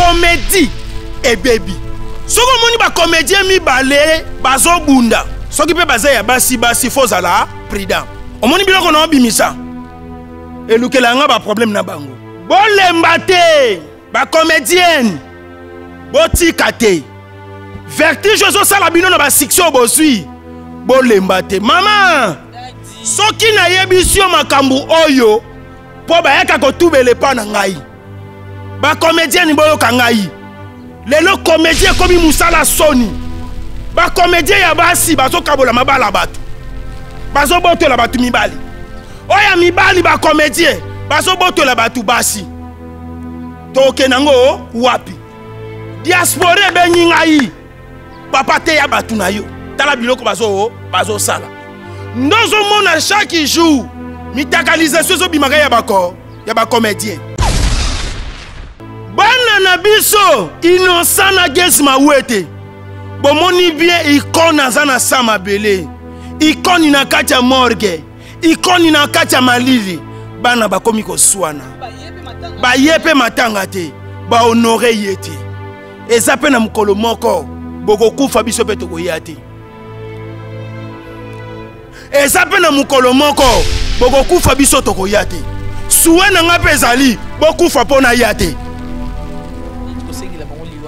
Komedi ebebi. Soki omoni ba comédien mibale bazobunda soki mpe baza ya basi basi fo ozala prudent. Omoni biloko na obimisa elukela nga ba problème na bango. Bolemba te ba comédienne botika te vertige ezosala bino na ba succès oyo bozwi bolemba te mama soki nayebisi yo makambo oyo mpo bayaka kotubela epa na ngai bakomedieni boyoka ngai lelo komedi ekomi mosala soni bakomedien ya basi bazokabola mabala bato bazobotola bato mibali oyo ya mibali bakomedien bazobotola bato basi toke nango wapi diaspora ebengi ngai papa teya bato na yo tala biloko bazosala bazo nde ozomona chaque jour mitakalisation ezobimaka ya bako ya ba comedien bana na biso innocent na gesi mawete bomoni bien ikone aza na sa mabele ikoni na kati ya morgue ikoni na kati ya malili bana bakomi koswana baye mpe matanga te bahonore ye te eza mpe na mokolo moko bokokufa biso mpe tokoya te eza mpe na mokolo moko bokokufa biso tokoya te suwe na ngai mpe ezali bokufa mpo naya te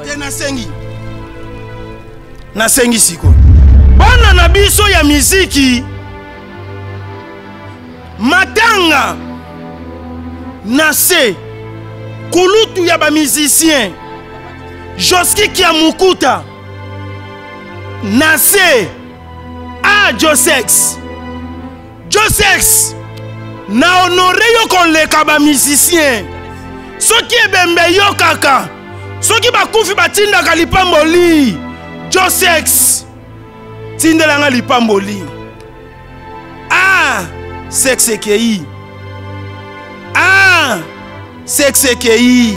te nasengi nasengi sikoyo bana na biso ya miziki matanga na se kulutu ya bamizisien joski kiamukuta na se ah josex josex na honore yo koleka bamusicien soki ebembe eyokaka soki bakufi batindaka lipamboli josex tindela nga lipamboli ah sex ekei ah sex ekei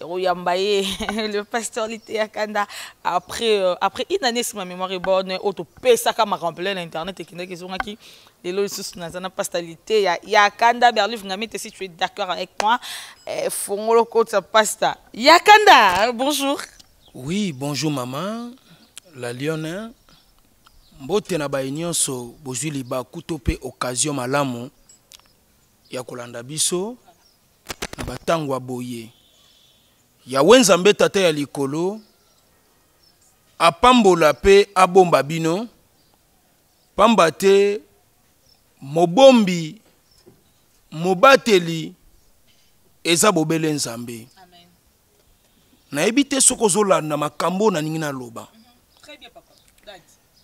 oyamba ye le pasteur liteya kanda après euh, après une année si ma mémoire est bonne oyo topesaka makambo mpela na internet ekendaki ezongaki lelo lisusu naza na pasta liteya ya kanda berlive ngami te si tu es d'accord avec moi eh, fongolo kotsa pasta ya kanda bonjour oui bonjour maman la lionne mbote na baye nyonso bozwi libaku to mpe occasion malamu ya kolanda biso Na batango ya boye, Yawe Nzambe, Tata ya Likolo, apambola pe abomba bino, pamba te mobombi, mobateli, eza bobele Nzambe. Amen. Nayebi te soki ozolanda makambo oyo nalingi naloba. Mm -hmm. Très bien, papa.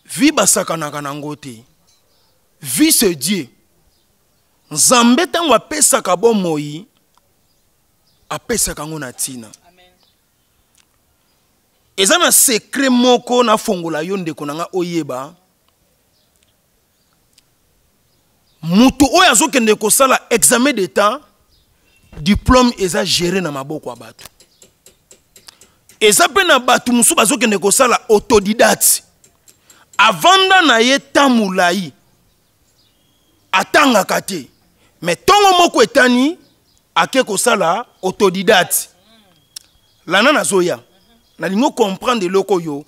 Vie basakanaka nango te. Vie c'est Dieu. nzambe ntango apesaka bomoi apesaka yango na ntina eza na sekre moko nafongola yo ndeko na ngai oyeba moto oyo azokende kosala examen d'etat diplôme eza géré na maboko ya bato eza mpe na bato mosusu bazokende kosala autodidate avanda na ye ntan molai atangaka te me ntongo moko etani ake kosala autodidate lana nazoya nalingi okomprendre eloko oyo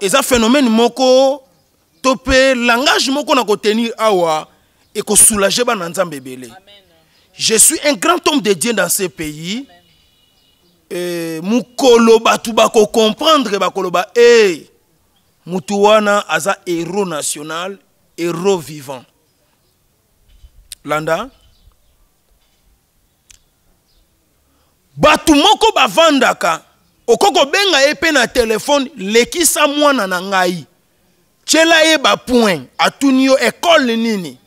eza phénomène moko to mpe langage moko na kotenir awa ekosoulage bana nzambe ebele je suis un grand homme de dieu dans ce pays eh, mokolo bato bakocomprendre bakoloba e eh, hey, motu wana aza héros national Héros vivant. Landa. Batu moko bavandaka okoki kobenga ye mpe na telefone lekisa mwana na ngai tyela ye bapoint atuni yo ekole nini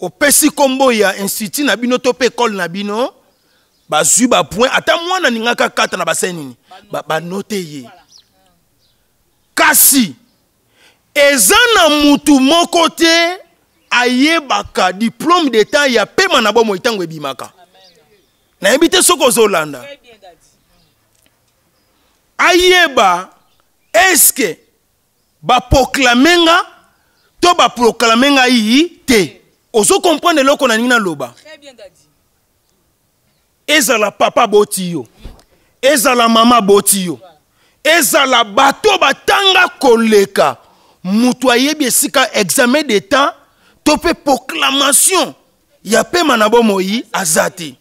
opesi nkombo ya institut na bino to mpe ekole na bino bazwi bapoint ata mwana ningaka kata na basai nini banote ba ye kasi Eza na mutu moko te ayebaka diplome d'etat ya pema na bomoi ntango ebimaka nayebi te soki ozolanda ayeba eske baproklame nga to baproklame ngai te ozo comprendre eloko nalingi naloba ezala papa aboti yo ezala mama aboti yo ezala bato batanga koleka moto ayebi esika examen d'etat to mpe proclamation ya pema na bomoi aza te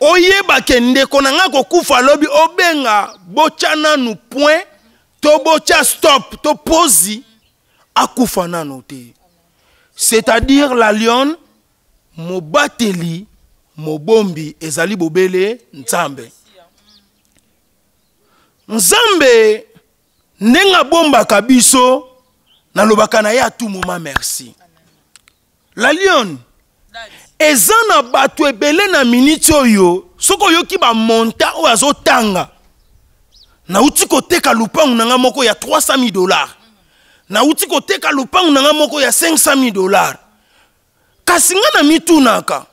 oyeba ke ndeko na ngai akokufa lobi obenga botya nanu point to botya stop to pozi akufa nano te c'est-à-dire la lionne Mobateli mobombi ezali bobele Nzambe. Nzambe ndenge abombaka biso nalobaka na ye a tout moment merci. La Lionne eza na bato ebele na miniti oyo soki oyoki bamonta oyo azotanga nauti koteka lupangu na ngai moko ya 300 000 dollars nauti koteka lupangu na ngai moko ya 500 000 dollars kasi nga na mitunaka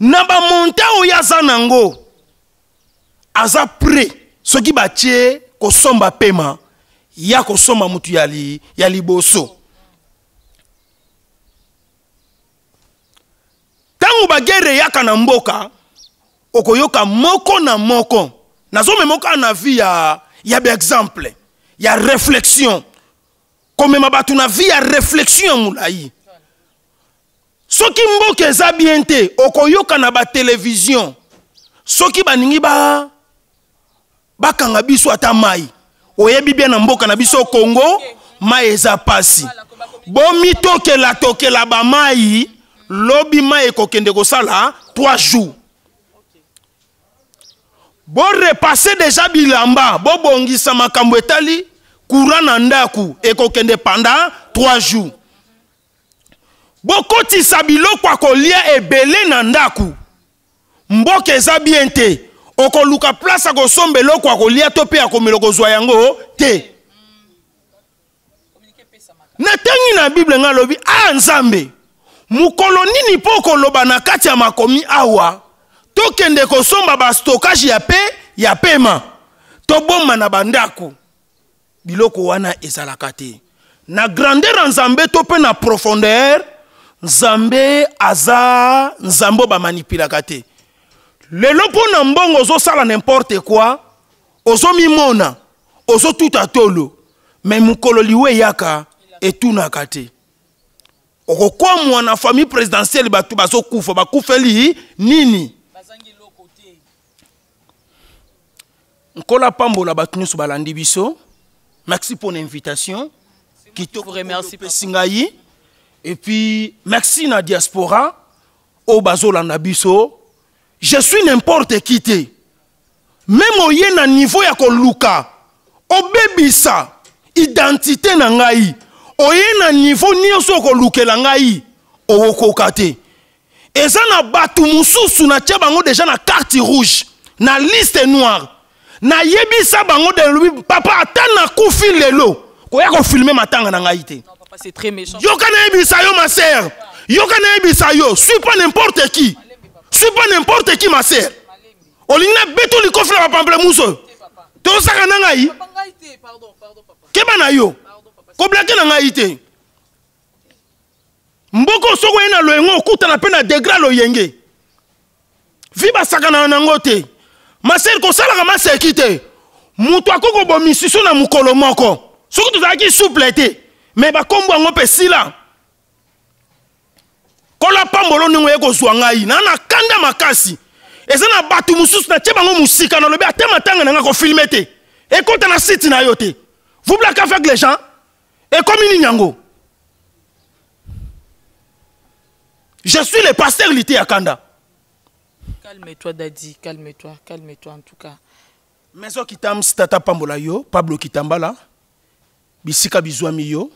na bamonta oyo aza nango aza pre soki batie kosomba pema ya kosomba motu ya, li, ya liboso ntango bagere eyaka na mboka okoyoka moko na moko nazomema okaa na vie ya, ya baexemple ya réflexion komema bato na vie ya réflexion ya molai soki mboka eza bien te okoyoka na batelevizio soki baningi ba bakanga biso ata mai oyebi bien na mboka na biso congo mai eza mpasi bomitokela tokela bamai lobi mai ekokende kosala 3 jours Bo repasser deja bilamba, bo bongisa makambo etali courant na ndaku ekokende pendant 3 jours. Bokotisa biloko ya kolia ebele na ndaku. Mboka eza bien te. Okoluka place ya kosomba eloko ya kolia to pe ya komela okozwa yango te. natangi na bible ngai alobi a ah, nzambe mokolo nini mpo okoloba na kati ya makomi awa tokende kosomba bastokage ya pe ya pema tobomba na bandako biloko wana ezalaka te na grandeur ya nzambe to mpe na profondeur nzambe aza nzambe oyo bamanipilaka te lelo mpo na mbongo ozosala n'importe quoi ozomimona ozotuta tolo me mokolo liwa eyaka etunaka te okokwamwa na famille présidentielle bato bazokufa bakufeli nini nkola pambola bato nyonso balandi biso merci mpo na invitation kitoko opesi ngai epuis merci na diaspora oyo bazolanda biso je suis n'importe qui te meme oye na niveau ya koluka obebisa identité na ngai oye na niveau nyonso okolukela ngai okokoka te eza na bato mosusu natya bango deja na carte rouge na liste noire nayebisa bango delobi papa ata nakufi lelo koya kofilme matanga na ngai te yoka nayebisa yo ma sere yoka nayebisa yo suis pas n'importe qui suis pas n'importe qui ma sere olingi na beto likofi na bapamplemousse oyo tosaka na ngai keba na yo koblake na ngai te mboko soko ye na loyengo okutana mpe na degre ya loyenge vi basakanana nango te masere kosalaka maseki te moto akoki kobomisiso na mokolo moko soki tozalaki souple te me bakombo yango mpe sila kola pambolo ndenge oye kozwa ngai na na kanda makasi eza na bato mosusu natye bango mosika nalobi ata matanga na ngai kofilme te ekota na site na yo te vous black avec les gens ekomi nini yango je suis le pasteur lite ya kanda calme-toi dadi calme-toi calme-toi en tout cas maison kitams tata pambola yo pablo kitambala bisika bizwami yo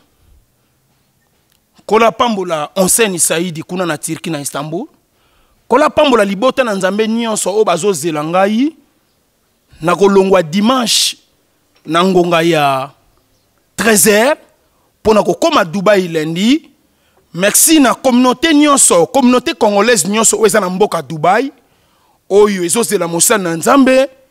nkolo apambola onseni saidi kuna na turki na istanbul nkolo apambola libota na nzambe nyonso oyo bazozela ngai na kolongwa dimanche na ngonga ya 13h mpo na kokóma dubai lendi merci na communauté nyonso communauté congolaise nyonso oyo eza na mboka dubai oyo ezozela mosali na nzambe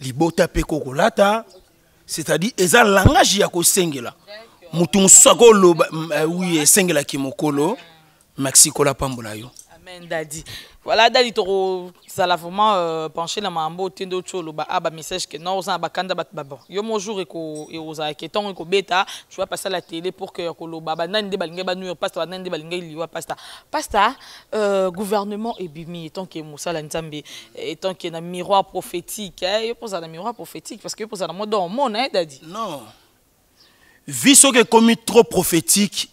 libota pe ko kolata c'est-à-dire eza langage ya kosengela mutu mosusu akoloba mm, eh, oui esengelaki mokolo maxi kola pambola yo amen dadi voilà dadi tokozala vraiment euh, penché na makambo oyo te nde oti oloba a ah, bamessage ke non oza na bakanda bato babon yo mo jour ekozala ke ntango ekobeta tu vas passer la télé pour que ya koloba banani nde balingaki banuyo pasta banani nde balingaki liwa pasta pasta Euh, gouvernement ebimi etant que mosala nzambe etant que na miroir prophétique eh, yo mpoza na miroir prophétique parce que yo mpoza na modo omona eh, hein, dadi non vie soki ekomi trop prophétique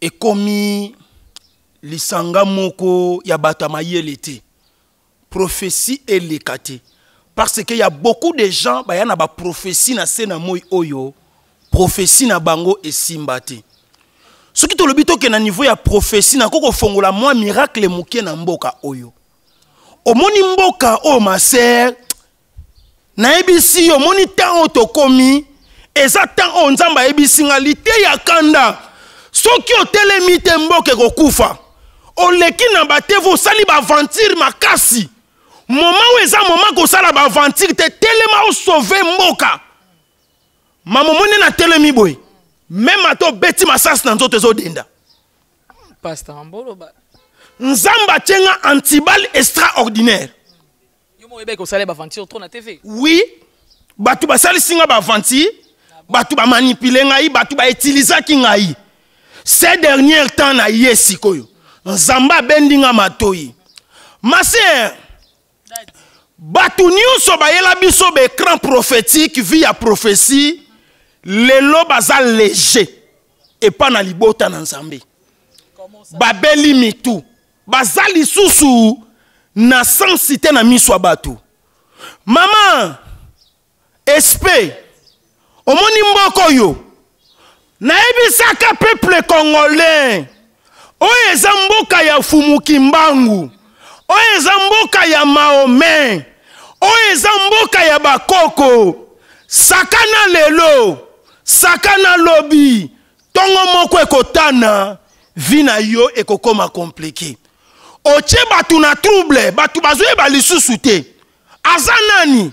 ekomi lisanga moko ya bato ya mayele te prophetie eleka te parce que ya beaucoup de gens baya na baprophetie na se na moi oyo prophetie na bango esimba te soki tolobi toke na niveau ya prophetie nako kofongola mwa miracle moke na mboka oyo omoni mboka oyo maser nayebisi yo omoni ntango oyo tokomi eza ntango oyo nzambe ayebisi nga liteya kanda soki otelemi te mboka ekokufa oleki na batevu osali baaventire makasi moma oyo eza moma kosala baaventire te telema osauve mboka mama omoni na telemi boye meme ata obeti masasi na nzoto ezodenda nzambe atye nga antibale extraordinaire Yo mo yebaki osala ba aventure trop na TV. Oui. Batu basalisi nga ba aventure, batu ba manipuler ngai, batu ba utilisaki ngai. Ces derniers temps na ye sikoyo. Nzamba bendi nga matoyi. Ma sœur, bato nyonso bayela biso baécran prophétique vie ya prophétie lelo baza léger epa na libota na nzambe babeli mitu baza lisusu na sensi te na miso ya bato mama espe omoni mboka oyo nayebisaka peuple congolais oyo eza mboka ya fumuki mbangu oyo eza mboka ya maome oyo eza mboka ya bakoko sakana lelo sakana lobi ntongo moko ekotana vi na yo ekokoma komplike otye bato na trouble bato bazoyeba lisusu te aza nani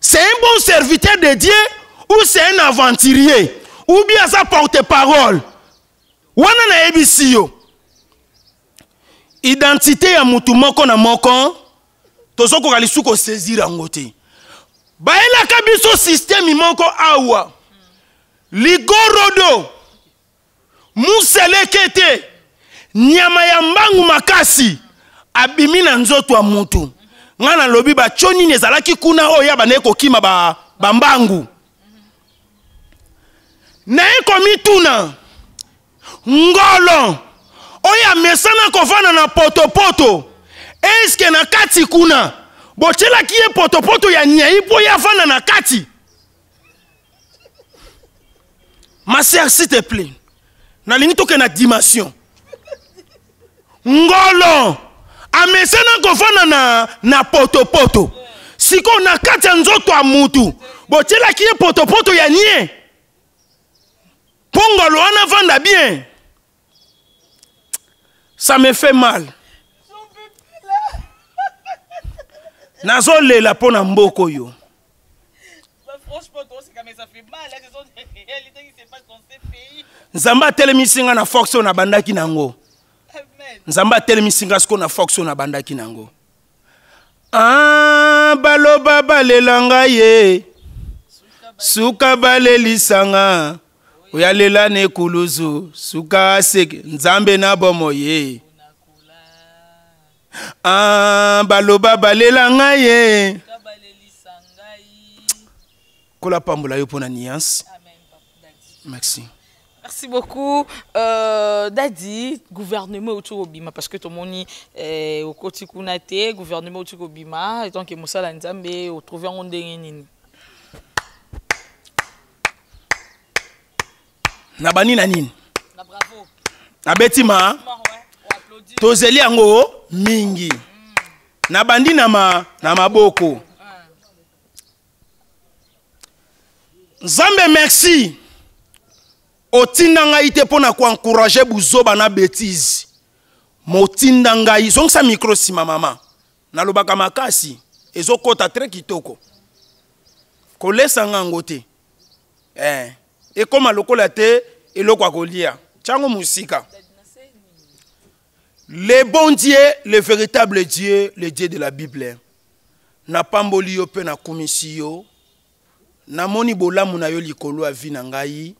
c'est un bon serviteur de dieu ou c'est un aventurier ou bien aza porte parole wana nayebisi yo identité ya motu moko na moko tozokoka lisusu kosaisir yango te bayelaka biso systeme moko awa Ligorodo, muselekete, nyama ya mbangu makasi abimi na nzoto ya mutu. Nga nalobi ba cho nini ezalaki kuna oyo ya banaye kokima ba, ba mbangu. Naye komituna ngolo oyo amesana kovanda na potopoto eske na kati kuna botyelaki ye potopoto ya nyai mpo ye avanda na kati ma sœur s'il te plaît nalingi tokende na dimension ngolo amesana kofanda na, na potopoto sikoyo na kati ya nzoto ya mutu botyelaki ye potopoto ya nie mpo ngolo wana afanda bien ça me fait mal nazolela mpo na mboka oyo nzambe atelemisi ngai na fox oyo nabandaki na yango nzambe atelemisi ngai sikoyo na fox oyo nabandaki na yango Ah, baloba balela ngai ye suka balelisa nga oyo alela na ekuluzu suka aseke nzambe na bomoi ye ah, baloba balela ngai ye Kola pambola yo pona nuance. Amen. Merci. Merci beaucoup. Euh, Dadi, gouvernement autour Obima, parce que tout le monde est eh, au côté Kunate, gouvernement autour Obima, et tant que Moussa Lanzambe, au trouvé en Ndengenini. na bani na nini nabeti ma tozeli yango mingi nabandi na maboko nzambe merci otinda ngai te mpo na koencourage buzoba na betise motinda ngai zongisa mikro nsima mama nalobaka makasi ezokota tre kitoko kolesa nga yango te eh, ekóma lokola te eloko ya kolia ntango mosika Le bon Dieu, le véritable Dieu, le Dieu de la Bible. Na pamboli yo pe na kumisi yo. Na moni bolamu na yo likolo ya vie na ngai.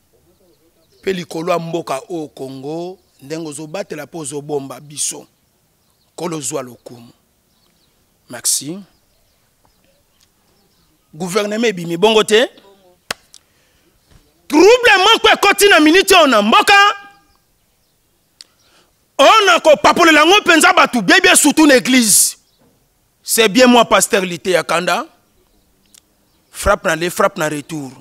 Pe likolo ya mboka o Congo ndenge ozo batela pe ozo bomba biso. Kolo zwa lokumu. Merci. Gouvernement ebimi bongo te. Trouble moko ekoti na minute oyo na mboka. ona kopapolela yango mpenza bato biebie surtout na église c'est bien moi pasteur lite ya kanda frappe na le frappe na retour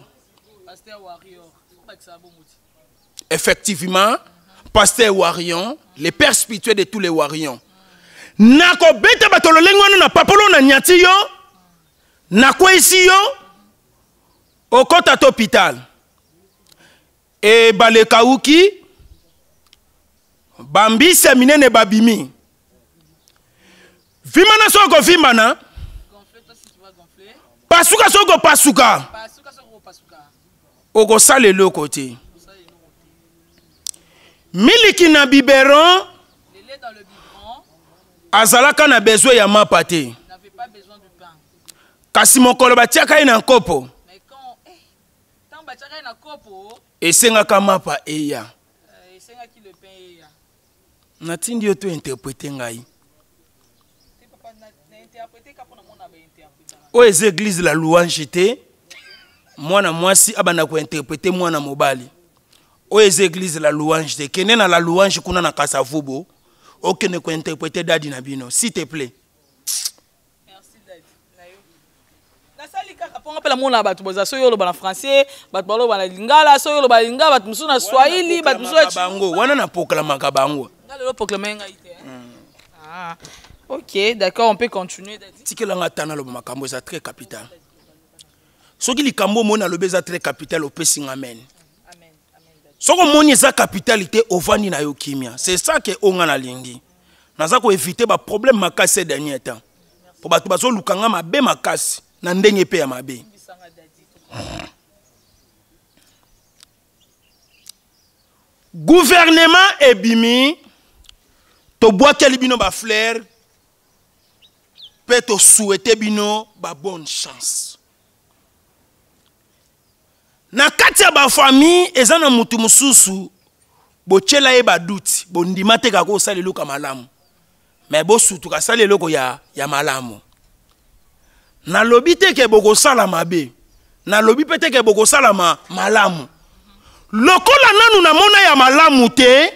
effectivement pasteur warion le père spirituel de tous les warions nakobeta bato lolenge wana na papolo na nyati yo nakweyisi yo okota to hôpital Ebale ekauki, bambisi ya minene babimi. Vimana soki okovimana, pasuka soki okopasuka, okosala eloko te. Miliki na biberon azalaka na besoin ya mapa te kasi mokolo batiaka ye na nkopo esengaka mapa eya euh, natindi yo to interprete ngai oyo eza eglise la louange te mwana mwasi abanda kointerprete mwana mobali oyo eza eglise la louange te kende na la louange kuna na kasavubo okende kointerprete dadi na bino s'il te plaît Merci Daddy. Nayoki. nasali kaka mpo nga mpe namona bato boza soki oloba na français bato baloba na lingala soki oloba na lingala bato mosusu na swahili bato mosusu bango wana naproklamaka bango nga lelo proklame ngai te eh? hmm. ah, ok d'accord on peut continuer tikela nga ata naloba makambo eza très capital soki likambo omoni alobi eza très capital opesi nga mene soki omoni eza capital te ovandi na yo kimia c'est ça ke onga nalingi naza ko éviter ba problème makasi ces derniers temps po bato bazoluka nga mabe makasi na ndenge mpe ya mabe gouvernement ebimi tobwakeli bino bafleur mpe tosuete bino babonne chance na kati ya bafamille eza na motu mosusu botyela ye baduti bondima te kaka osala eloko ya malamu me bosutuka asala eloko ya, ya malamu nalobi te ke bokosala mabe nalobi mpe te ke bokosala ma, malamu lokola nanu namona ya malamu te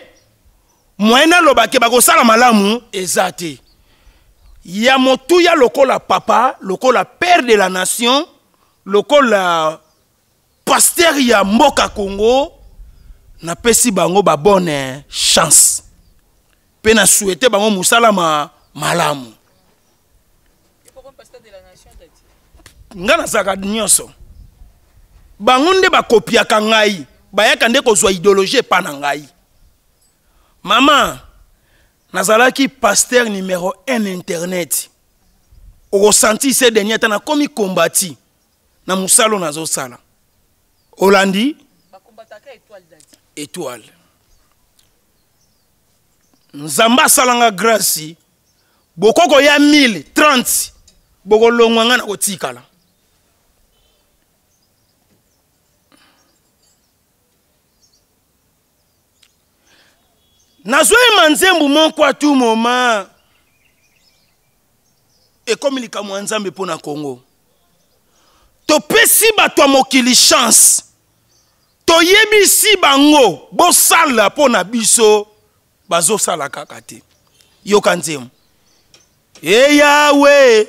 moyen naloba ke bakosala malamu eza te ya motuya lokola papa lokola père de la nation lokola pasteur ya mboka congo napesi bango ba bonne chance mpe na souhaite bango mosala ma malamu ngai nazalaka nyonso bango nde bakopiaka ngai bayaka nde kozwa ideologie epa na ngai mama nazalaki pasteur numero 1 internet okosanti se deni ata nakomi kombati na mosala oyo nazosala olandi etoile nzambe asalanga grasi bokoko ya 1030 bokolongwa ngai na kotikala nazoyema nzembu moko a tout moment ekomi likambo ya nzambe mpo na kongo topesi bato ya mokili chance toyebisi bango bosala mpo na biso bazosala kaka te yoka nzembo eyawe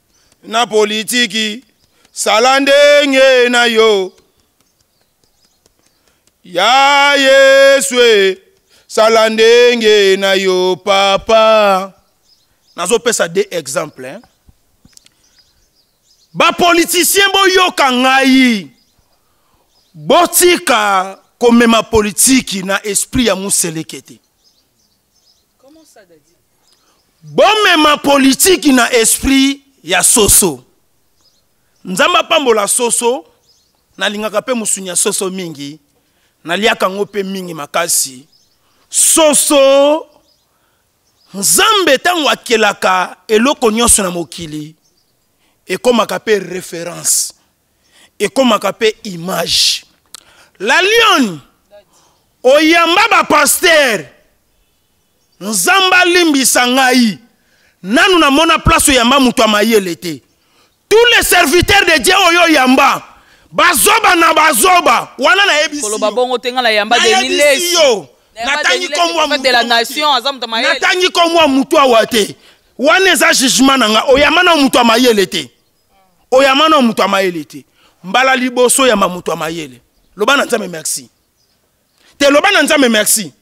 na politiki sala ndenge na yo ya yesu e sala ndenge na yo papa nazopesa de exemple hein? bapolitisien boyoka ngai botika komema politiki na esprit ya muselekete bomema politiki na esprit ya soso nzambe apambola soso nalingaka mpe mosuni ya soso mingi naliaka yango mpe mingi makasi soso nzambe ntango akelaka eloko nyonso na mokili ekomaka mpe reference ekomaka mpe image la lionne oyamba bapastere nzambe alimbisa ngai nanu namona place oyamba moto ya mayele te tous les serviteurs de dieu oyo oyamba bazoba na bazoba wana nayebisioloba bongo te ngai nayamba denilesi yo natangi komwa motu awa te wana eza jugement na ngai oyamba na motu ya mayele te oyama na moto ya mayele te mbala liboso oyama moto ya mayele loba na nzambe merci te loba na nzambe merci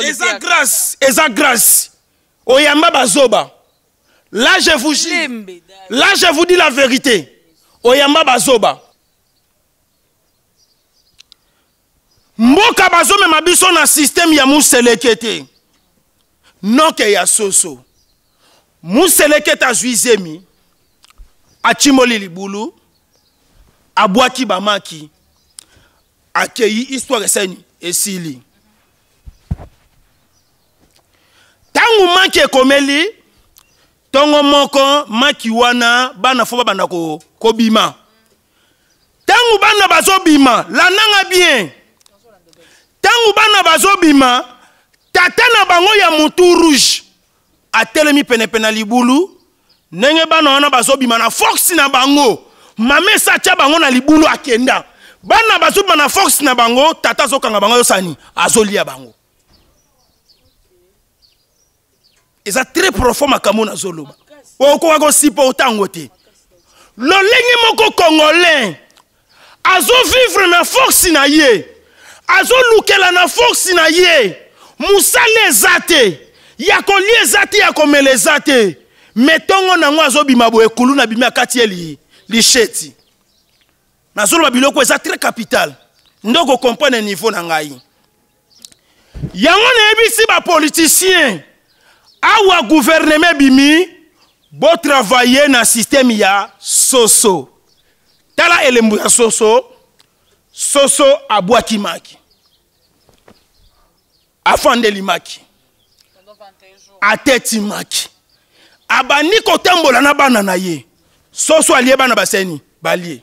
eza grâce eza grâce oyamba bazoba là je vous dis là je vous dis la vérité oyamba bazoba mboka bazomema biso na systeme ya muselekete noke ya soso muselekete azwi zemi acimoli libulu abwaki bamaki akei histoire esani esili ntango maki ekomeli ntongo moko maki wana bana fo babanda kobima ko ntango bana bazobima landanga bien ntango bana bazobima tata na bango ya motu rouge atelemi penepene na libulu ndenge bana wana bazobima na force na bango mama esi atya bango na libulu akenda bana bazobima na force na bango tata azokanga bango ayosani azolia bango eza très profond makambo nazoloba okoka kosiporta yango te lolenge moko congolais azovivre na force na ye azolukela na force na ye mosala eza te ya kolia eza te ya komela eza te me ntongo na yango azobima boye kulu na bimi akati ye li, lisheti nazoloba biloko eza très capital nde okokomprene niveau na ngai yango nayebisi bapoliticien awa guvernema ebimi botravaille na systeme ya soso tala elembo ya soso soso abwaki maki afandeli maki ateti maki abandi kotambola na bana na ye soso alie bana baseni balie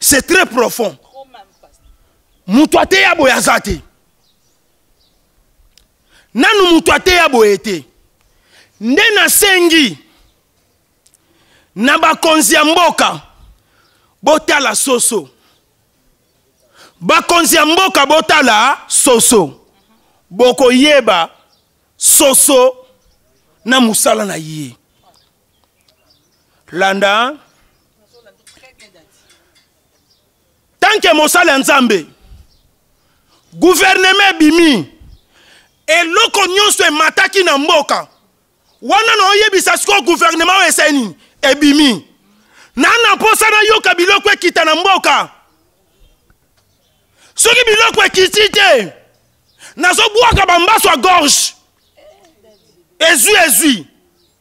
c'est très profond moto ateya boye aza te nanu moto ateya boye te nde nasengi na bakonzi ya mboka botala soso bakonzi ya mboka botala soso bokoyeba soso na mosala na ye landa tanke mosali ya nzambe guvernema ebimi eloko nyonso emataki na mboka wana na oyebisa sikoyo guvernema oyo esali nini ebimi na na mposa nayoka biloko ekita na mboka soki biloko ekiti te nazobwaka bambaso ya gorge ezwi ezwi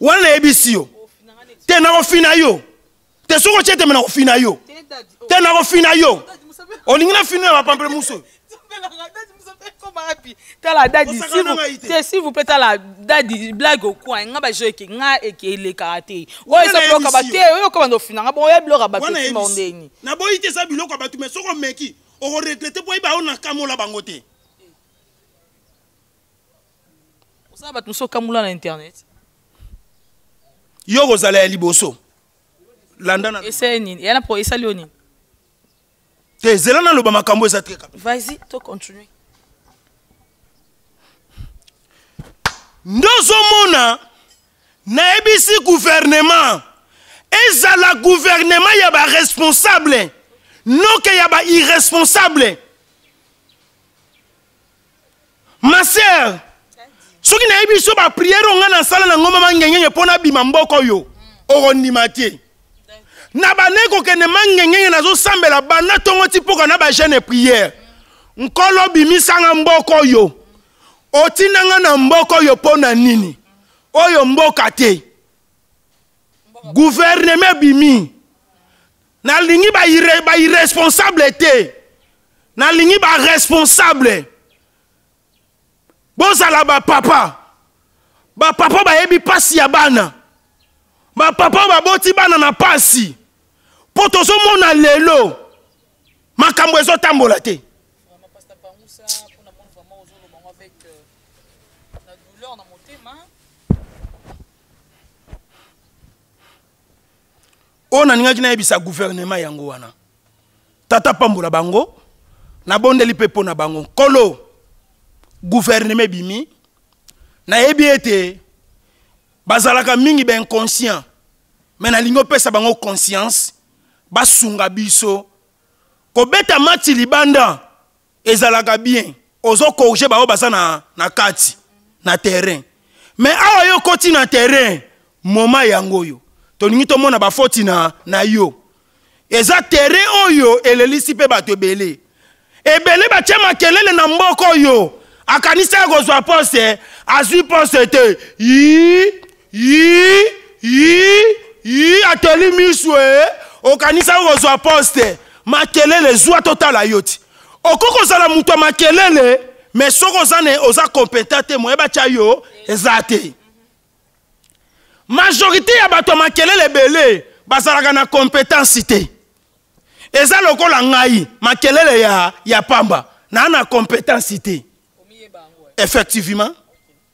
wana nayebisi yo te nakofina yo te soki otye teme nakofina yo te nakofina yo olingi nafina ya bapampele musu tala dadi te si vous peut tala dadi blague okwa nga bajo eke nga eke elekaka te oyo eza biloko ya bato te oyo okoba nde ofina nga bon oya biloko ya bato esima ondeni naboyi te eza biloko ya bato mais soki omeki okoregrete mpo oyeba oyo nakamola bango te osala bato mosusu okangula na internet yo okozala ya liboso landa na esali nini yana po esali yo nini te zela naloba makambo eza te vas-y to continue nde ozomona nayebisi guvernema ezala guvernema ya baresponsable noke ya bairesponsable ma sœur soki nayebi biso bapriere oyo ngai nasala na ngomba mangengenge mpo nabima mboka oyo okondima te na bandai kokende mangengenge nazosambela banda ntongo ti mpoka na bajeune priere nkolo bimisanga mboka oyo otinda ngai na mboka oyo mpo na nini oyo mboka te guverneme ebimi nalingi ba irresponsable te nalingi ba responsable bozala ba papa ba papa bayebi pasi ya bana ba papa baboti bana na pasi mpo tozomona lelo makambo ezotambola te oyo nalingaki nayebisa guvernema yango wana tata pambola bango nabondeli mpe mpo na bango nkolo guvernema ebimi nayebi ete bazalaka mingi bainconscient me nalingi opesa bango conscience basunga biso kobeta mati libanda ezalaka bien ozo corrige baoyo baza na, na kati na terrain me awa yo okoti na terrain moma yango oyo tolingi tomona bafoti na, na yo eza terrain oyo elelisi mpe bato ebele ebele batye makelele na mboka oyo akanisi akozwa poste azwi poste te yii yii yii yii ateli misu e eh. okanisa okozwa poste makelele zwa totala yo ti okoki kozala moto ya makelele me soki oza ne oza competent te moye batya yo eza te majorité ya bato ya makelele ebele bazalaka na competence te eza lokola ngai makelele ya, ya pamba naa na competence te effectivement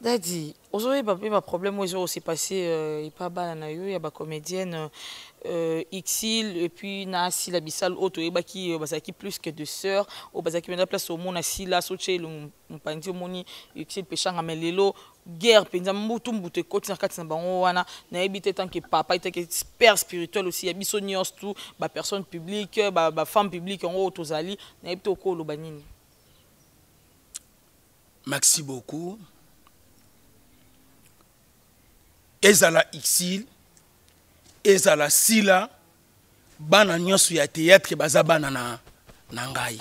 Daddy, ozoyeba mpe baproblème oyo ezoko se passe euh, epa bana na yo ya bacomédienne euh, Ixil et puis na Sila Bisal oyo toyebaki euh, bazalaki plus que deux sœurs oyo bazalaki mpenza place omona Sila soce elongi mopanzi omoni Ixil peshanga mais lelo guerre mpenza mbutu mbutu ekoti na kati na bango wana nayebi te tant que papa tant que père spirituel aussi ya biso nyonso tout bapersonne publique bafemme publique yango oyo tozali nayebi te okoloba nini Merci beaucoup. Ezala Ixil, Ezala Sila, bana nyonso ya théâtre baza bana na, na ngai.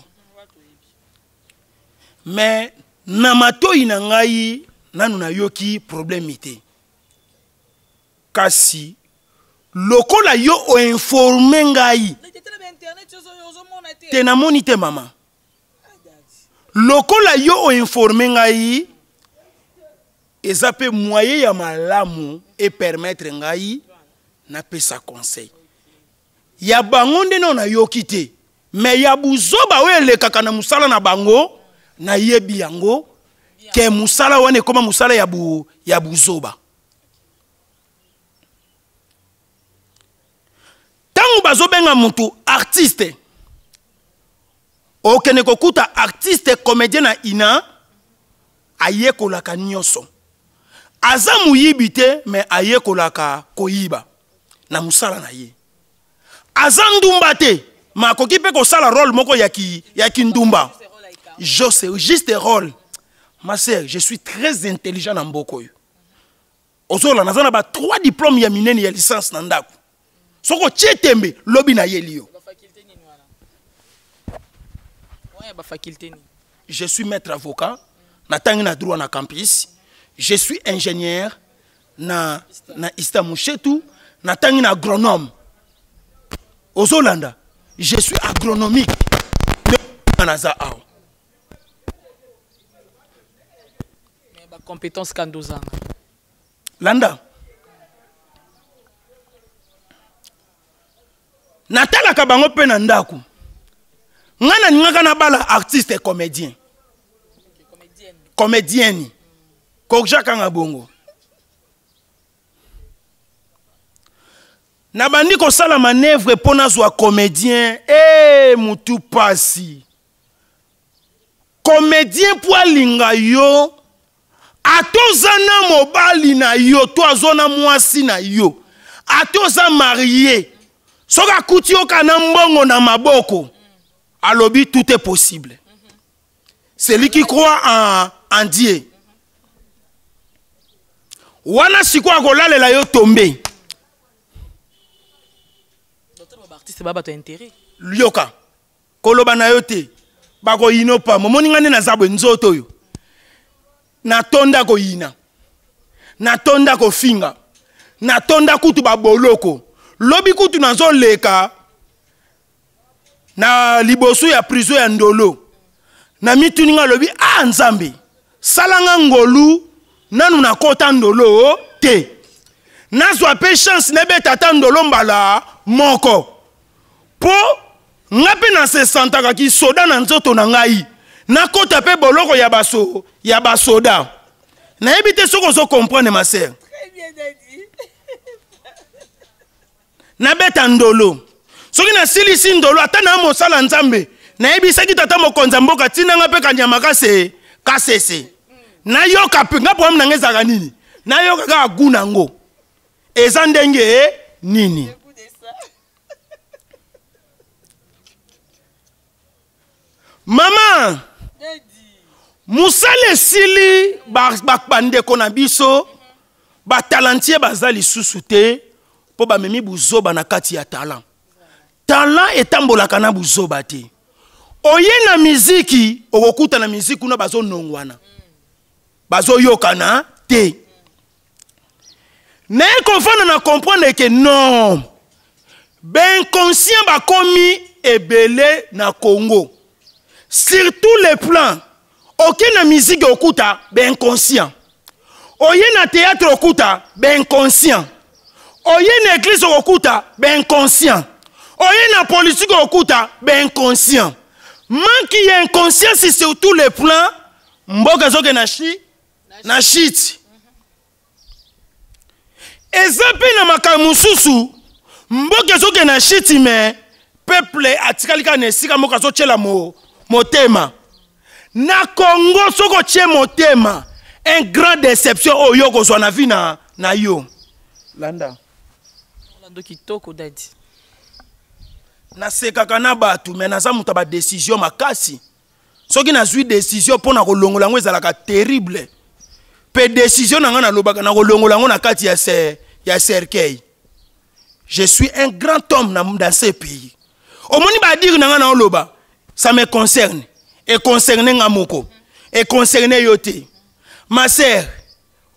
Mais na matoyi na ngai nanu nayoki problème te. Kasi lokola yo oinforme ngai te namoni te mama lokola yo oinforme ngai eza mpe moye ya malamu epermettre ngai napesa conseil ya bango nde nao nayoki te me ya buzoba oyo elekaka na mosala na bango nayebi yango ke mosala wana ekoma mosala ya, bu, ya buzoba ntango bazobenga motu artiste okende kokuta artiste comédien na ina ayekolaka nyonso aza moyibi te me ayekolaka koyiba na mosala na ye aza ndumba te ma akoki mpe kosala role moko ya, ki, ya kindumba juste role ma sœur je suis très intelligent na mboko oyo ozola naza na ba trois diplôme ya minene ya licence na ndako soki otie tembe lobi nayeli yo je suis maître avocat natangi na droit na campus je suis ingénieur na, na ista mushetu natangi na agronome ozolanda je suis agronomique naza awa Mais ba compétence kando zanga. Landa. natalaka bango mpe na ndako ngai nalingaka nabala artiste comédien comédienne kojakanga bongo nabandi kosala manevre mpo nazwa comédien e eh, hey, motu pasi comédien mpo alinga yo ata oza na mobali na yo to azo na mwasi na yo ata oza marie soki akuti yoka na mbongo na maboko alobi tout est possible celui qui croit en, en dieu wana sikoyo akolalela yo tombe yoka koloba na yo te bakoyina opamba omoni ngai nde naza boye nzoto oyo natonda koyina natonda kofinga natonda kutu baboloko lobi kutu nazoleka na liboso ya prison ya ndolo na mituni ngai alobi a ah, nzambe sala nga ngolu nanu nakota ndolo te nazwa mpe chance nabeta ata ndolo mbala moko po nga mpe na se santaka kisoda na nzoto na ngai nakota mpe boloko ya baso ya basoda nayebi te soki ozo comprendre ma sœur nabeta ndolo soki nasilisi ndolo ata na mosala nzambe nayebisaki tata mokonzi ya mboka ntina nga mpe kanyama kase kasese nayoka mpe nga problème na nga ezalaka nini nayoka kaka gu na yango eza ndenge nini mama mosala esili bandeko ba, ba na biso batalantie baza lisusu te mpo bamemi buzoba na kati ya talan talan etambolaka na buzoba te oye na miziki okokuta na miziki kuna bazonongwana bazoyokana te naye kovanda na comprendre ke non bainconscient bakomi ebele na congo sur tous les plans oke na miziki okuta bainconscient oye na théâtre okuta bainconscient oye na eglise okokuta bainconscient oye na politike okokuta bainconscient manki ya inconscience sur tous les plans mboka ezokende na chi na shiti eza mpe na makambo mosusu mboka ezokende na shiti me peuple atikali kaka na esika moko azotyela mo, motema na congo soki otye motema un grand déception oyo okozwa na vie na, na yo landa lando kitoko dadi nasekaka na bato me naza moto ya badesizio makasi soki nazwi desizio mpo na kolongola yango ezalaka terrible mpe desizio na ngai nalobaka na kolongola yango na kati ya, se, ya cercueil je suis un grand homme na, dans ce pays omoni badire na ngai naoloba ça me concerne econcerne ngai moko econcerne yo te ma sœur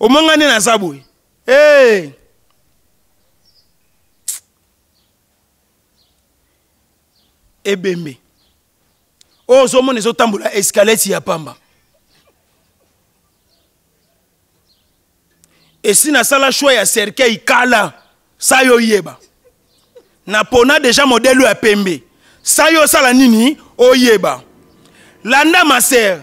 omonga nde naza boye hey! ebembe oyo ozomona ezotambola escaleti ya pamba esi nasala shwa ya cercueil kala sa yo oyeba napona deja modele ya pembe sa yo osala nini oyeba landa masere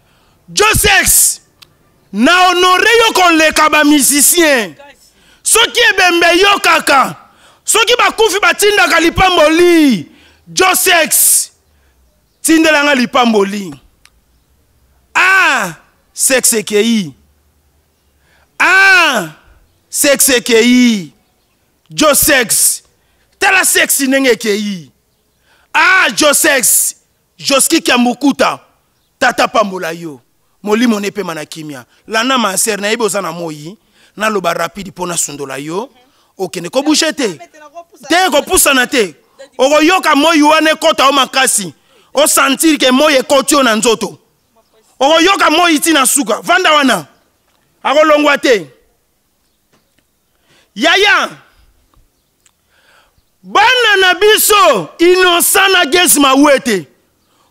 josex na honore yo koleka bamusicien soki ebembe eyokaka soki bakufi batindaka lipamboli josex tindela nga lipamboli a ah, sexe ekei a ah, sexe ekei josex tala sexe ndenge ekei a ah, josex Josky Kiambukuta, Tata apambola yo, molimo n'epema na kimia. Lana ma sœur, nayebi oza na moyi, naloba rapide po nasundola yo, okende ko bouger te, te kopusana te, okoyoka moyi wana ekota yo makasi, o sentir ke moyi ekoti yo na nzoto, okoyoka moyi ti na suka, vanda wana, akolongwa te. yaya bana na biso innocent na gesi mawete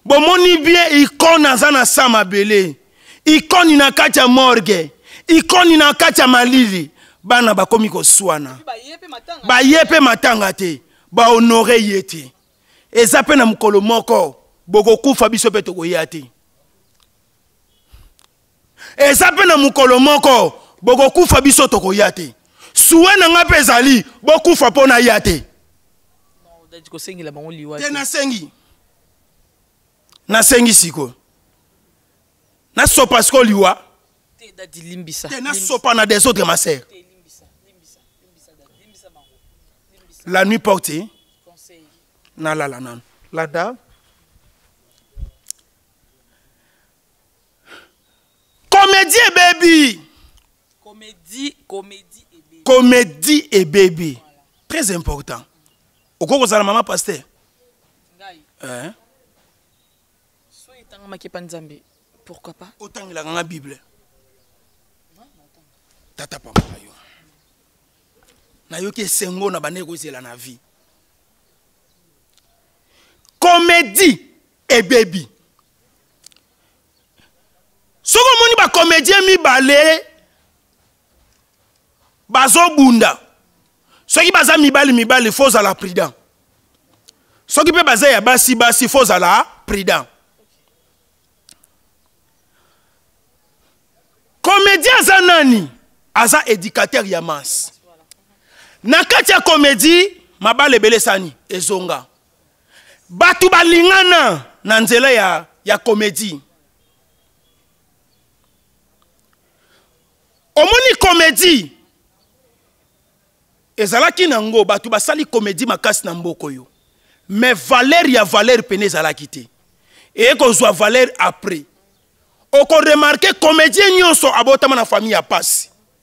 bomoni bien ikone aza na sa mabele ikoni na kati ya morgue ikoni na kati ya malili bana bakomi koswana baye mpe matanga te bahonore ye te eza mpe na mokolo moko bokokufa biso mpe tokoya te eza mpe na mokolo moko bokokufa biso tokoya te suwe na ngai mpe ezali bokufa mpo naya te te nasengi nasengi sikoyo nasopa sikoyo liwa te nasopa na des autres ma sœur la nuit porte nalala nanu lada Comédie et baby. Comédie, comédie et baby. Comédie et baby. Voilà. Très important. Oko kozala maman pasteur. Ngai. Eh. So etanga makepa nzambe. Pourquoi pas? Otangela nga Bible. Tata papa yo. Nayoki esengo na bande kozela na vie. Comédie et baby. soki omoni bacomédien mibale bazobunda soki baza mibali mibali fo ozala prudent soki mpe baza ya basi basi fo ozala prudent comédien aza nani aza éducateur ya masse na kati ya comédie mabala ebelesani ezonga bato balingana na nzela ya, ya komedi omoni komedi ezalaki nango bato basali komedi makasi na mboka oyo mais valeur ya valeur pene ezalaki te eye kozwa valeur après okoremarke komedien nyonso abotama na famille ya pasi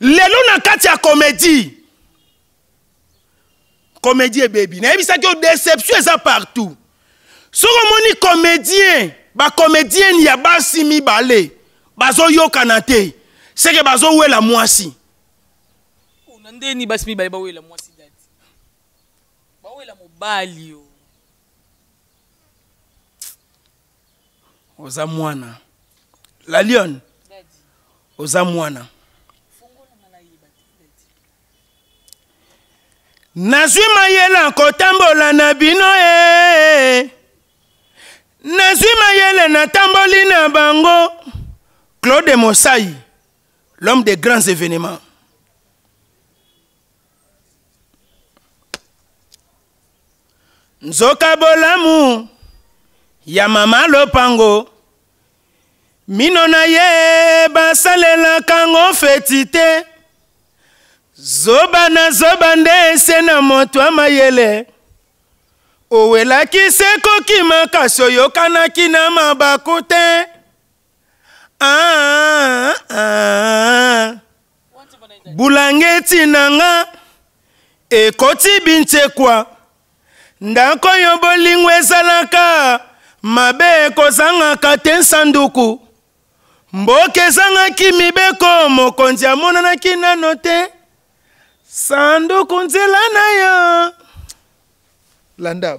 lelo na kati ya komedi komedi ebebi nayebisaki yo deception eza partout soki omoni comédien bacomédienne ya basi mibale bazoyokana te seke bazowela mwasi na nde nini basi mibale bawela mwasi dati bawela mobali yo oza mwana la lionne oza mwana nazwi mayele kotambola na bino e nazwi mayele natamboli na bango claude mosai l'homme des grands événements nzoka bolamu ya mama lopango mino na ye basalelaka ngo feti te zoba na zoba nde se na moto ya mayele owelaki se kokima kasi oyokanaki na mabaku te ah, ah, bulangeti na nga ekoti binsekwa ndako yo bolingo ezalaka mabe ekozangaka te nsanduku mboka ezangaki mibeko mokonzi amonanaki nano te sanduku nzela na yo landa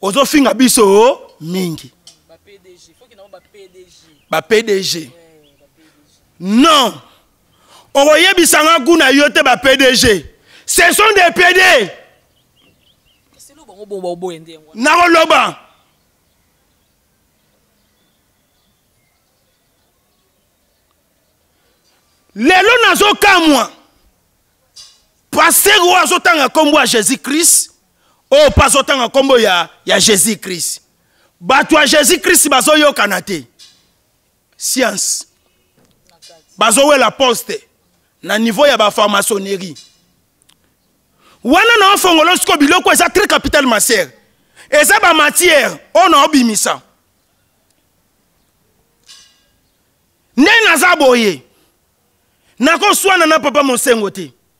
ozofinga biso mingi bapdg eh, non okoyebisa nga kuna yo te bapdg ce sont des pede nakoloba lelo nazokamwa pastere oyo azotanga nkombo ya jésus christ oyo mpe azotanga nkombo ya, ya jesus christ bato ya jesus christ bazoyokana te science bazowela poste na niveau ya bafarmasonnerie wana na ofongolo siko biloko eza très capital masere eza bamatière oyo na obimisa nde naza boye nakoswana na papa mosengo te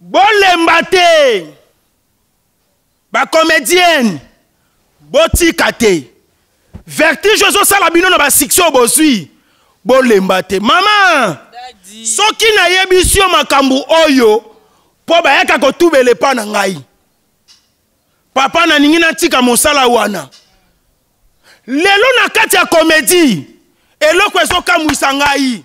bolemba te bacomedienne botika te vertige ezosala bino na basiksi oyo bozwi bolemba te mama soki nayebisi yo makambo oyo mpo bayaka kotubela epa na ngai papa nalingi natika mosala wana lelo na kati ya komedi eloko ezokamwisa ngai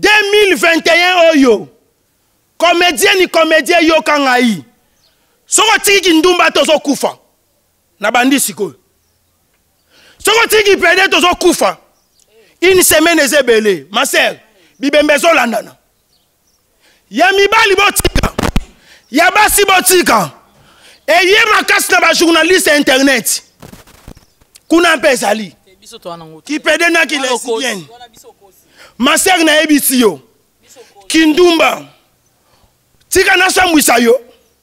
2021 oyo comédien ni comédien yoka ngai soki otiki kindumba tozokufa na bandi sikoyo soki otiki kipede tozokufa une semaine eza ebele ma sœur bibembe ezolandana ya mibali botika ya basi botika eye makasi na bajournaliste ya internet kuna mpe ezali kipede na kilesibiene masere nayebisi yo kindumba tika nasambwisa yo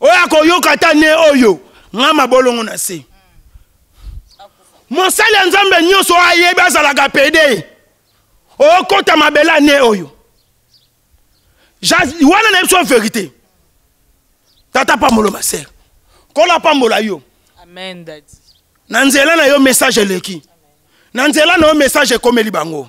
oyo akoyoka ata ne oyo nga mabolongo na se mosali ya nzambe nyonso oyo ayebi azalaka pede okota mabele ya ne oyo wana na biso verité tata pambolo masere kola pambola yo Amen, daddy. na nzela na yo message eleki na nzela na yo message ekomeli bango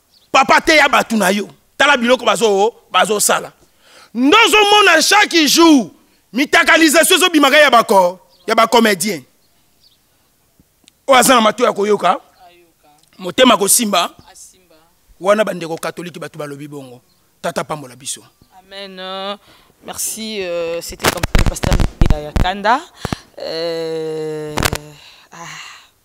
papa teya bato na yo tala biloko bazo bazosala nde ozomona chaque jour mitakalisation ezobimaka ya bako ya bacomédien oyo aza na mato ya koyoka motema kosimba wana bandeko katolike bato balobi bongo tata pambola biso amen merci euh, c'était comme ça le pasteur ya kanda euh, ah.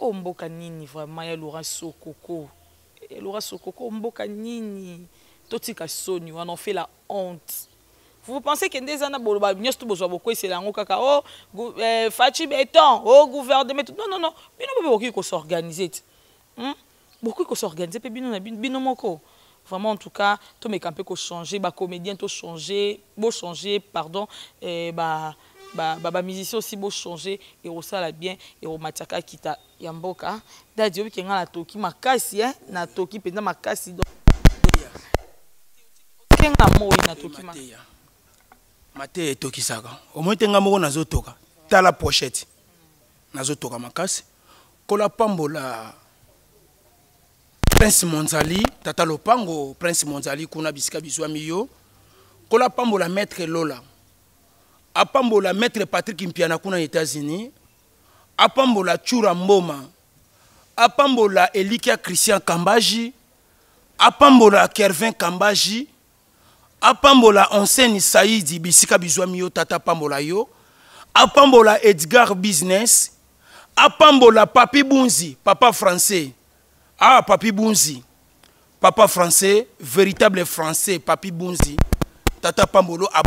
Oyo mboka nini vraiment ya Laurent Sokoko ya Laurent Sokoko mboka nini totika soni wana on fait la honte vous pensez que nde eza na boloba nyonso tu bozwa bokwesela yango kaka o oh, eh, Fatshi Beton o oh, gouvernement non non non bino bobe bokoki ko s'organiser ti hmm? bokoki ko s'organiser mpe bino na bino bino moko vraiment en tout cas tomeka mpe ko changer ba comédien to changer bo changer pardon eh, ba ba ba, ba musicien aussi bo changer ekosala bien ekomataka kita ya mboka dadi oyebi ke ngai natoki makasi eh, natoki mpenza makasi donc kenga moi natoki mateya mateya etokisaka omoi te ngai moko nazotoka tala pochette Nazo toka makasi. Nkolo apambola Prince Monzali, tata lopango Prince Monzali kuna bisika bizwami yo. Nkolo apambola Maître Lola. Apambola Maître Patrick Mpiana kuna na États-Unis. Apambola Chura Mboma. Apambola Elikia Christian Kambaji. Apambola Kervin Kambaji. apambola enseigne saidi bisika bizwami yo tata apambola yo apambola edgar business apambola papi bunzi papa français ah papi bunzi papa français véritable français papi bunzi tata apambolo ab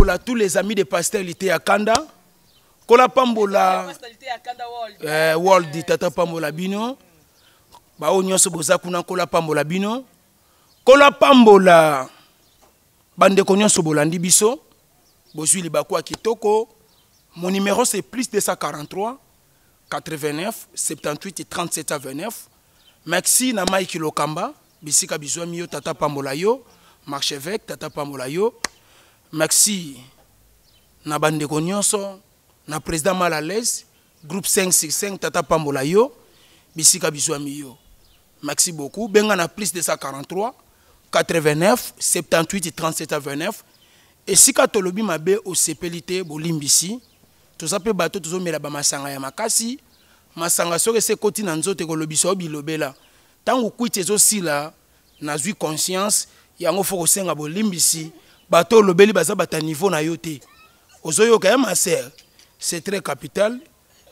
pambola tous les amis de pasteur liteya kanda kola pambola eh, world eh, tata pambola bino baoyo nyonso boza kuna kola pambola bino kola pambola bandeko nyonso bolandi biso bozwi libaku ya kitoko mon numéro c'est plus 243 89 78 37 29 merci na mike lokamba bisika bizwami yo tata pambola yo marchevêque tata pambola yo merci na bandeko nyonso na président mal à l'aise groupe 5 sur 5 tata pambola yo bisika bizwami yo merci beaucoup benga na plus 243 89 78 37 29 esika tolobi mabe osepeli te bolimbisi toza mpe bato tozomela bamasanga ya makasi masanga soki ese ekoti na nzoto ekolobisa yo bilobela Tango kwiti ezo sila na zui conscience yango faut kosenga bolimbisi bato olobeli baza bata niveau na yo te ozo yoka ya ma sœur c'est très capital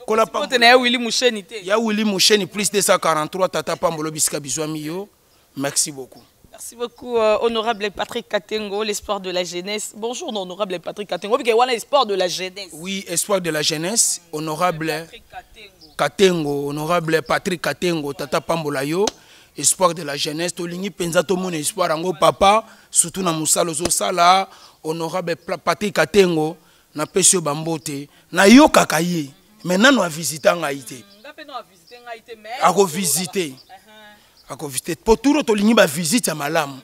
kola pa na ya Willy Musheni te ya Willy Musheni plus 243 tata pambolo bisika bizwami yo merci beaucoup Merci beaucoup, euh, honorable Patrick Katengo, l'espoir de la jeunesse. Bonjour, honorable Patrick Katengo. Parce que l'espoir de la jeunesse. Oui, espoir de la jeunesse, honorable Patrick Katengo. Katengo, honorable Patrick Katengo, Tata Pambolayo, espoir de la jeunesse. Tolingi penza to mon espoir ango papa, surtout na musalo zo sala, honorable Patrick Katengo. Na pesi yo ba mbote, na yokaka ye, mais nanu a visita ngai te. Mm, nga pe no a visite ngai te, mais ako visite. Uh-huh. Ako visite. Po turo tolingi ba visite ya malamu.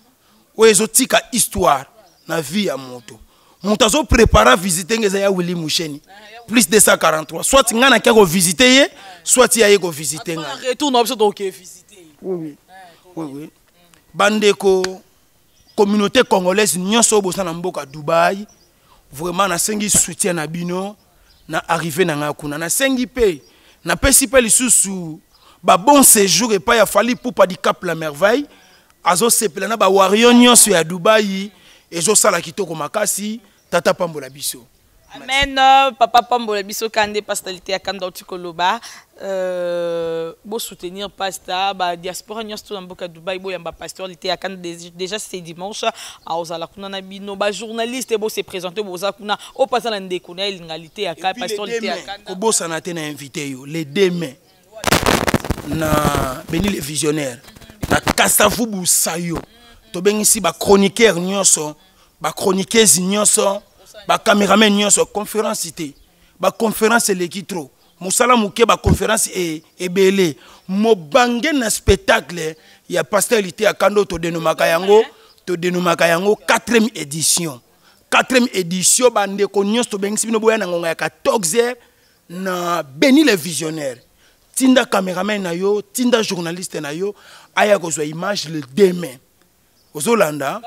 Oyo ezo tika histoire na vie ya moto. Moto azo prepara visite ngeza ya Willy Musheni. Ah, Plus 243. Soit nga na kia ko visite ye, soit ya ye ko visite nga. Retour na biso to ke visite. Oui oui. Ah, oui oui. Bandeko communauté congolaise nyonso oyo boza na mboka dubai vraiment nasengi soutien na bino na arrive na ngai kuna nasengi mpe napesi mpe lisusu babon séjour epai ya fali pupa di cap la merveille azosepela na bawario nyonso ya dubai ezosala kitoko makasi tata pambola biso amen papa pambola biso kande pastalite ya kanda otikoloba Euh, bo soutenir pasta ba diaspora nyonso to na mboka dubai boyamba pasteur liteya kana déjà c'est dimanche aozala kuna na bino bajournaliste bo se présente boza kuna oyo mpe aza na ndeko na ye elinga liteya ka pasteur liteya kana kobosana te na invité yo le 2 mai na beni le visionnaire na kasavu busayo tobengisi bachroniqueur nyonso bachroniqueuse nyonso bacaméraman nyonso conférence te baconférence eleki trop mosala moke ba conférence e, ebele mobange na spectacle ya pasteur liteya kando todenomaka yango todenomaka yango 4e édition 4e édition bandeko nyonso tobengisi bino boya na ngonga ya 14 heures na beni le visionnaire tinda cameraman na yo tinda journaliste na yo aya kozwa image le demain ozolanda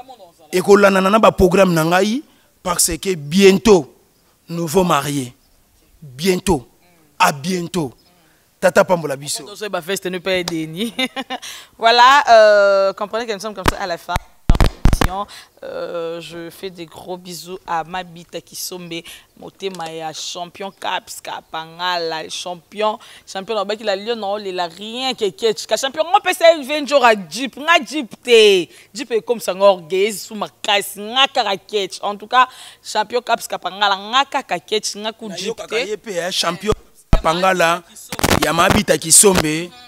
ekolandana na baprogramme na ngai parce que bientôt nouveau marié bientôt à bientôt tata pambola biso voilà euh, comprenez que nous sommes comme ça à la fin euh, je fais des gros bisous à Mabita Kisombe motema ya champion caps kapangala champion champion na obaki la lion na olela rien ke ketch ka champion ngo pesa ye ve njora jeep nga jeep te jeep ekomisa nga orgueil ezisu makasi nga kaka ketch en tout cas champion caps kapangala nga kaka ketch nga ku jeep te ye pe ya champion kapangala ya mabita kisombe mm.